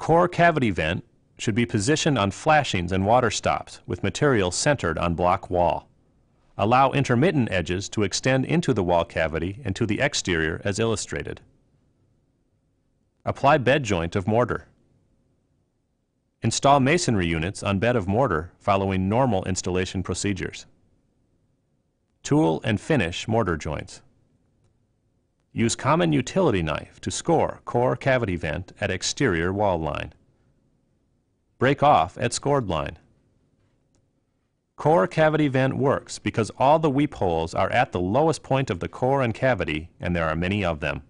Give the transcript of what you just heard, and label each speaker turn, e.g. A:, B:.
A: Core cavity vent should be positioned on flashings and water stops with material centered on block wall. Allow intermittent edges to extend into the wall cavity and to the exterior as illustrated. Apply bed joint of mortar. Install masonry units on bed of mortar following normal installation procedures. Tool and finish mortar joints. Use common utility knife to score core cavity vent at exterior wall line. Break off at scored line. Core cavity vent works because all the weep holes are at the lowest point of the core and cavity and there are many of them.